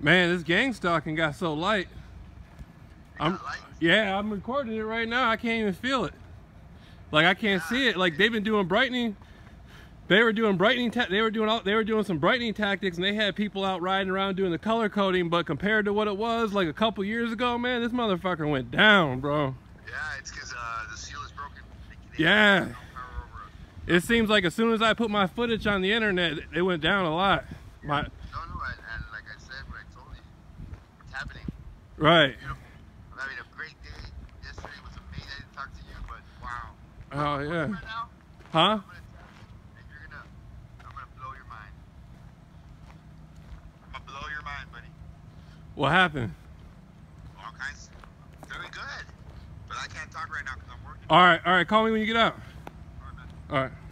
Man, this gang stalking got so light. I'm, light? yeah, I'm recording it right now. I can't even feel it. Like I can't see it. Like they've been doing brightening. They were doing brightening. they were doing all. They were doing some brightening tactics, and they had people out riding around doing the color coding. But compared to what it was like a couple years ago, man, this motherfucker went down, bro. Yeah, it's because uh, the seal is broken. Yeah. have no power over us. It seems like as soon as I put my footage on the internet, it went down a lot. My No, no, and, and like I said, what I told you, what's happening. right. I'm having a great day. Yesterday was amazing. I didn't talk to you, but wow. Oh yeah. Right now, Huh? I'm gonna tell you, and you're gonna, I'm gonna blow your mind. I'm gonna blow your mind, buddy. What happened? All kinds. Very good. But I can't talk right now because I'm working. All right. All right. Call me when you get out. All right, man. All right.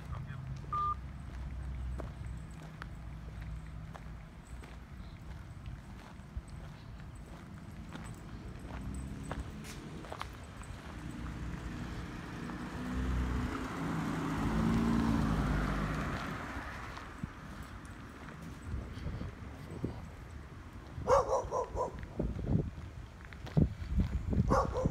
Woo!